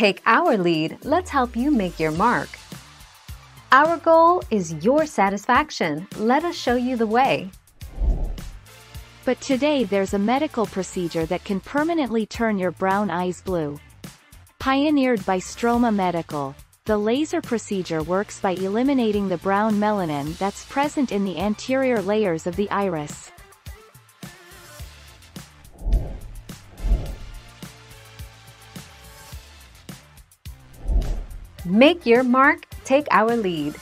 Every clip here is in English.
Take our lead, let's help you make your mark. Our goal is your satisfaction. Let us show you the way. But today there's a medical procedure that can permanently turn your brown eyes blue. Pioneered by Stroma Medical, the laser procedure works by eliminating the brown melanin that's present in the anterior layers of the iris. Make your mark, take our lead.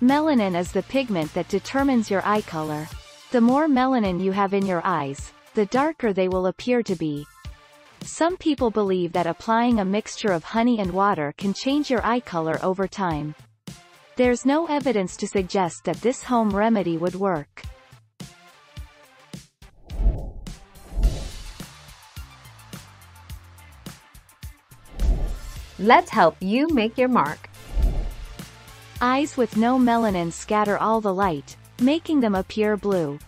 Melanin is the pigment that determines your eye color. The more melanin you have in your eyes, the darker they will appear to be. Some people believe that applying a mixture of honey and water can change your eye color over time. There's no evidence to suggest that this home remedy would work. Let's help you make your mark. Eyes with no melanin scatter all the light, making them appear blue.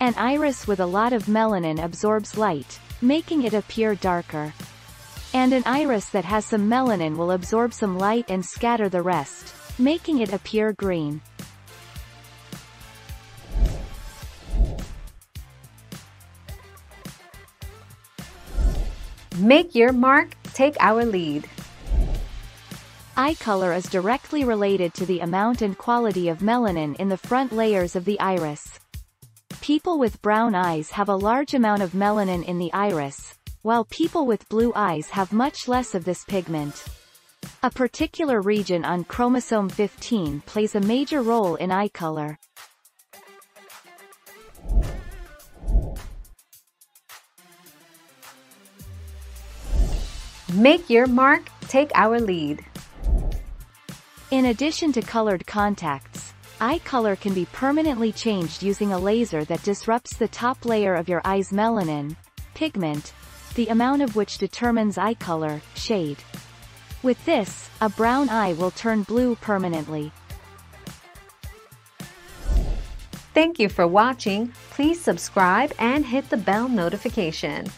An iris with a lot of melanin absorbs light, making it appear darker. And an iris that has some melanin will absorb some light and scatter the rest, making it appear green. Make your mark, take our lead. Eye color is directly related to the amount and quality of melanin in the front layers of the iris. People with brown eyes have a large amount of melanin in the iris, while people with blue eyes have much less of this pigment. A particular region on chromosome 15 plays a major role in eye color. Make your mark, take our lead. In addition to colored contacts, eye color can be permanently changed using a laser that disrupts the top layer of your eye's melanin, pigment, the amount of which determines eye color, shade. With this, a brown eye will turn blue permanently. Thank you for watching. Please subscribe and hit the bell notification.